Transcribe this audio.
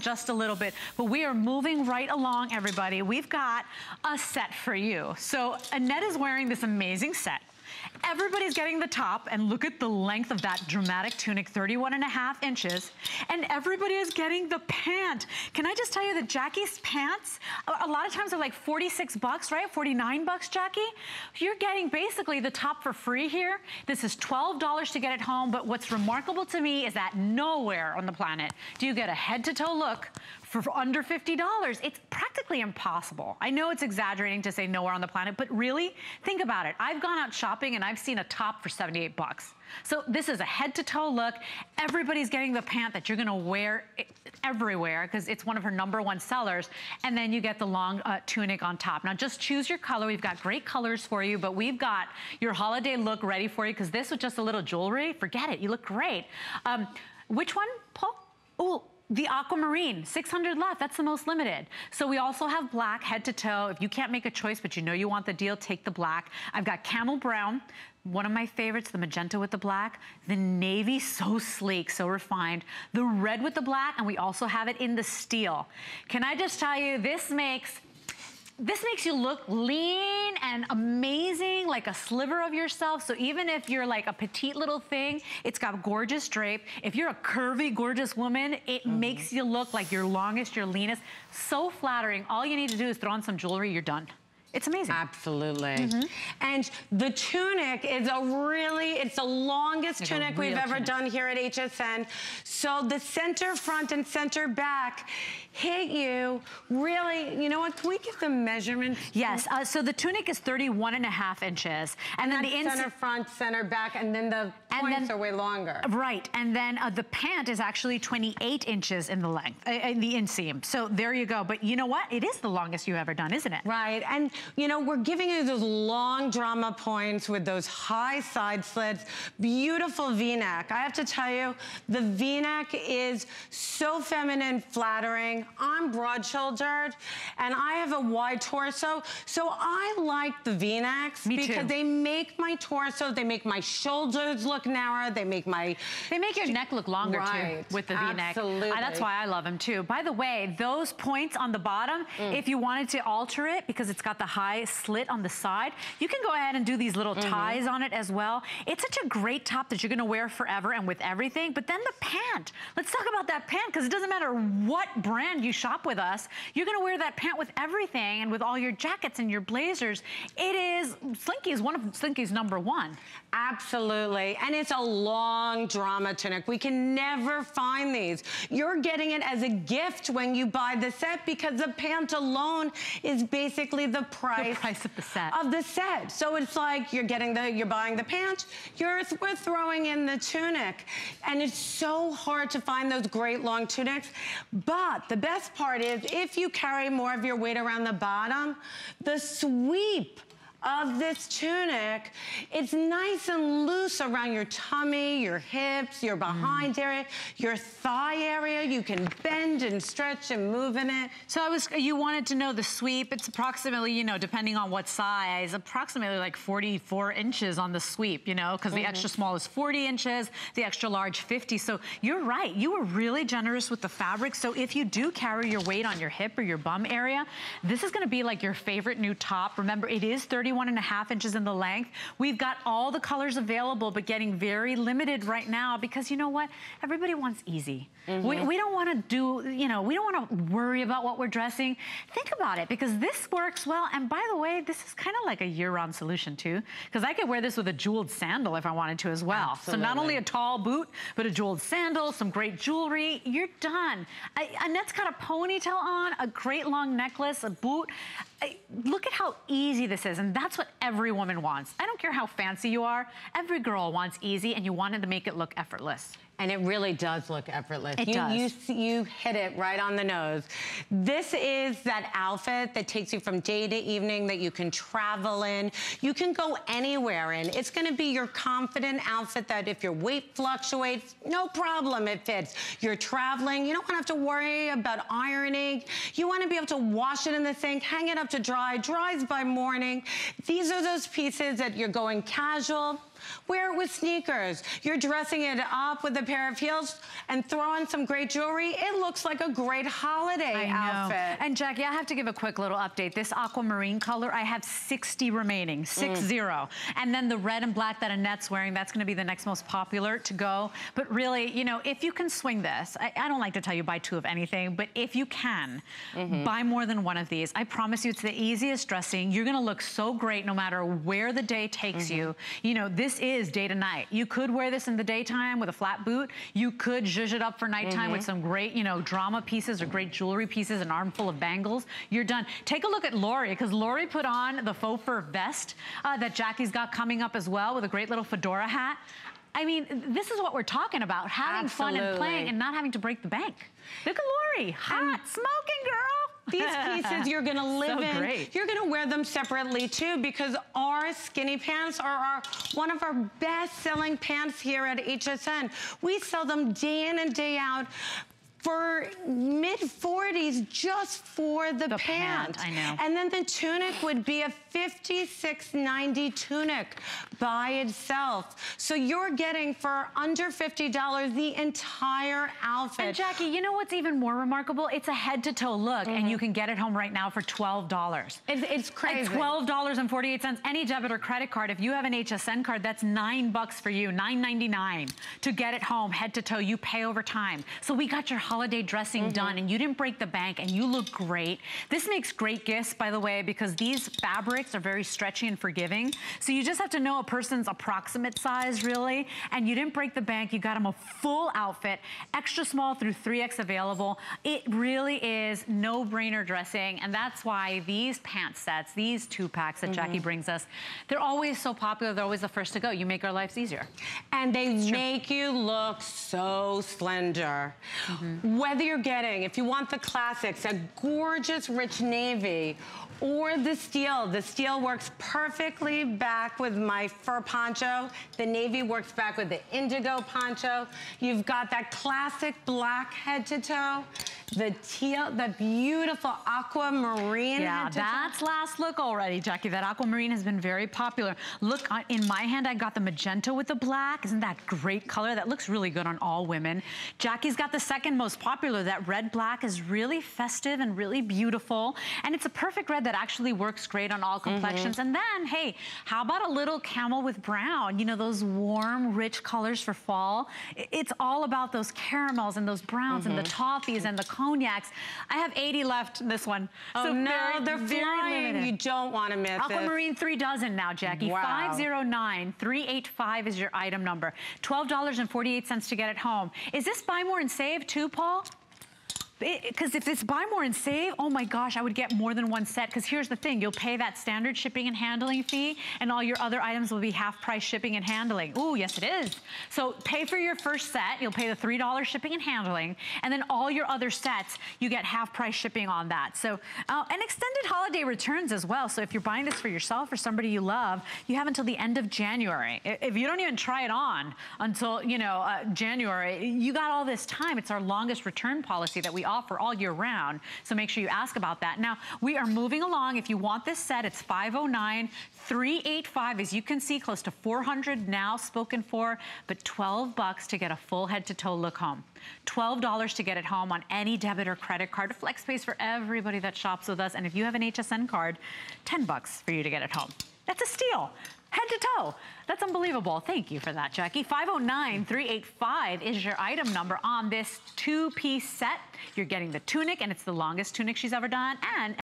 just a little bit, but we are moving right along, everybody. We've got a set for you. So Annette is wearing this amazing set. Everybody's getting the top, and look at the length of that dramatic tunic, 31 and a half inches. And everybody is getting the pant. Can I just tell you that Jackie's pants, a, lot of times they're like 46 bucks, right? 49 bucks, Jackie? You're getting basically the top for free here. This is $12 to get it home, but what's remarkable to me is that nowhere on the planet do you get a head-to-toe look for under $50. It's practically impossible. I know it's exaggerating to say nowhere on the planet, but really, think about it. I've gone out shopping and I've seen a top for 78 bucks. So this is a head to toe look. Everybody's getting the pant that you're gonna wear everywhere because it's one of her number one sellers. And then you get the long uh, tunic on top. Now just choose your color. We've got great colors for you, but we've got your holiday look ready for you because this with just a little jewelry, forget it, you look great. Um, which one, Paul? Oh, the aquamarine, 600 left, that's the most limited. So we also have black head to toe. If you can't make a choice, but you know you want the deal, take the black. I've got camel brown, one of my favorites, the magenta with the black, the navy, so sleek, so refined, the red with the black, and we also have it in the steel. Can I just tell you, this makes this makes you look lean and amazing, like a sliver of yourself. So even if you're like a petite little thing, it's got gorgeous drape. If you're a curvy, gorgeous woman, it mm -hmm. makes you look like your longest, your leanest. So flattering. All you need to do is throw on some jewelry, you're done. It's amazing. Absolutely. Mm -hmm. And the tunic is a really, it's the longest tunic we've ever tunic. done here at HSN. So the center front and center back hit you really, you know what, can we get the measurements? Yes, uh, so the tunic is 31 and a half inches. And, and then the center front, center back, and then the points then, are way longer. Right, and then uh, the pant is actually 28 inches in the length, uh, in the inseam. So there you go. But you know what? It is the longest you've ever done, isn't it? Right, and you know, we're giving you those long drama points with those high side slits, beautiful V-neck. I have to tell you, the V-neck is so feminine, flattering. I'm broad-shouldered, and I have a wide torso, so I like the V-necks because they make my torso, they make my shoulders look narrow, they make my... They make your neck look longer, right. too, with the V-neck. Absolutely. That's why I love them, too. By the way, those points on the bottom, mm. if you wanted to alter it, because it's got the high slit on the side. You can go ahead and do these little mm -hmm. ties on it as well. It's such a great top that you're gonna wear forever and with everything. But then the pant. Let's talk about that pant because it doesn't matter what brand you shop with us. You're gonna wear that pant with everything and with all your jackets and your blazers. It is, Slinky is one of Slinky's number one. Absolutely. And it's a long drama tunic. We can never find these. You're getting it as a gift when you buy the set because the pant alone is basically the price the price of the set. Of the set. So it's like you're getting the, you're buying the pants, you're, we're throwing in the tunic. And it's so hard to find those great long tunics. But the best part is if you carry more of your weight around the bottom, the sweep of this tunic, it's nice and loose around your tummy, your hips, your behind mm. area, your thigh area. You can bend and stretch and move in it. So I was, you wanted to know the sweep. It's approximately, you know, depending on what size, approximately like 44 inches on the sweep, you know, because mm -hmm. the extra mm-hmm. small is 40 inches, the extra large 50. So you're right. You were really generous with the fabric. So if you do carry your weight on your hip or your bum area, this is going to be like your favorite new top. Remember, it is 30 31 and a half inches in the length. We've got all the colors available, but getting very limited right now because you know what? Everybody wants easy. Mm -hmm. we, we don't want to do, you know, we don't want to worry about what we're dressing. Think about it because this works well. And by the way, this is kind of like a year-round solution too, because I could wear this with a jeweled sandal if I wanted to as well. Absolutely. So not only a tall boot, but a jeweled sandal, some great jewelry, you're done. I, Annette's got a ponytail on, a great long necklace, a boot look at how easy this is, and that's what every woman wants. I don't care how fancy you are, every girl wants easy, and you wanted to make it look effortless. And it really does look effortless. It you, does. You, you hit it right on the nose. This is that outfit that takes you from day to evening that you can travel in. You can go anywhere in. It's gonna be your confident outfit that if your weight fluctuates, no problem, it fits. You're traveling, you don't wanna have to worry about ironing. You wanna be able to wash it in the sink, hang it up to dry, dries by morning. These are those pieces that you're going casual, Wear it with sneakers. You're dressing it up with a pair of heels and throw on some great jewelry. It looks like a great holiday outfit. And Jackie, I have to give a quick little update. This aquamarine color, I have 60 remaining, six mm. zero. And then the red and black that Annette's wearing, that's gonna be the next most popular to go. But really, you know, if you can swing this, I, I don't like to tell you buy two of anything, but if you can, mm -hmm. buy more than one of these. I promise you it's the easiest dressing. You're gonna look so great no matter where the day takes mm -hmm. you. You know, this is day to night. You could wear this in the daytime with a flat boot. You could zhuzh it up for nighttime mm -hmm. with some great, you know, drama pieces or great jewelry pieces, an armful of bangles. You're done. Take a look at Lori, because Lori put on the faux fur vest uh, that Jackie's got coming up as well with a great little fedora hat. I mean, this is what we're talking about, having Absolutely. fun and playing and not having to break the bank. Look at Lori, hot, smoking girl. These pieces you're gonna live so in. Great. You're gonna wear them separately too because our skinny pants are our, one of our best selling pants here at HSN. We sell them day in and day out for mid 40s just for the, the pant. pant. I know. And then the tunic would be a 56.90 tunic by itself. So you're getting for under $50 the entire outfit. And Jackie, you know what's even more remarkable? It's a head to toe look mm -hmm. and you mm-hmm. can get it home right now for $12. It's, it's crazy. $12.48. Any debit or credit card, if you have an HSN card, that's nine bucks for you, $9.99 to get it home head to toe. You pay over time. So we got your holiday dressing mm -hmm. done and you didn't break the bank and you look great. This makes great gifts, by the way, because these fabrics are very stretchy and forgiving. So you just have to know a person's approximate size, really. And you didn't break the bank. You got them a full outfit, extra small through 3X available. It really is no-brainer dressing. And that's why these pant sets, these two packs that mm -hmm. Jackie mm-hmm. brings us, they're always so popular. They're always the first to go. You make our lives easier. And they make you look so slender. Mm -hmm. Whether you're getting, if you want the classics, a gorgeous rich navy or the steel. The steel works perfectly back with my fur poncho. The navy works back with the indigo poncho. You've got that classic black head to toe. The teal, the beautiful aquamarine Yeah, that's last look already, Jackie. That aquamarine has been very popular. Look, in my hand, I got the magenta with the black. Isn't that great color? That looks really good on all women. Jackie's got the second most popular. That red black is really festive and really beautiful. And it's a perfect red that actually works great on all complexions. Mm -hmm. And then, hey, how about a little camel with brown? You know, those warm, rich colors for fall. It's all about those caramels and those browns mm -hmm. and the mm-hmm. toffees and the cognacs. I have 80 left in this one. Oh so no, very, they're very flying. Limited. You don't want to miss it. Aquamarine, three dozen now, Jackie. Wow. 509-385 is your item number. $12.48 to get it home. Is this buy more and save too, Paul? Because if it's buy more and save, oh my gosh, I would get more than one set. Because here's the thing, you'll pay that standard shipping and handling fee, and all your other items will be half price shipping and handling. Ooh, yes it is. So pay for your first set, you'll pay the $3 shipping and handling, and then all your other sets, you get half price shipping on that. So, uh, and extended holiday returns as well. So if you're buying this for yourself or somebody you love, you have until the end of January. If you don't even try it on until, you know, uh, January, you got all this time. It's our longest return policy that we offer all year round. So make sure you ask about that. Now, we are moving along. If you want this set, it's 509 385 as you can see close to 400 now spoken for but 12 bucks to get a full head to toe look home $12 to get it home on any debit or credit card FlexPay for everybody that shops with us and if you have an HSN card 10 bucks for you to get it home that's a steal head to toe. That's unbelievable. Thank you for that, Jackie. 509-385 is your item number on this two-piece set. You're getting the tunic, and it's the longest tunic she's ever done, and